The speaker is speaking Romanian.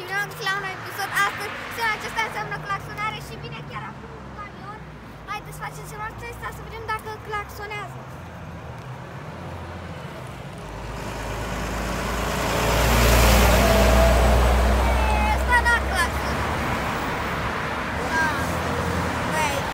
și vreau la un episod astăzi. Seara acesta înseamnă claxonare și vine chiar acum un camion. Haideți, facem ceva asta să vedem dacă claxonează.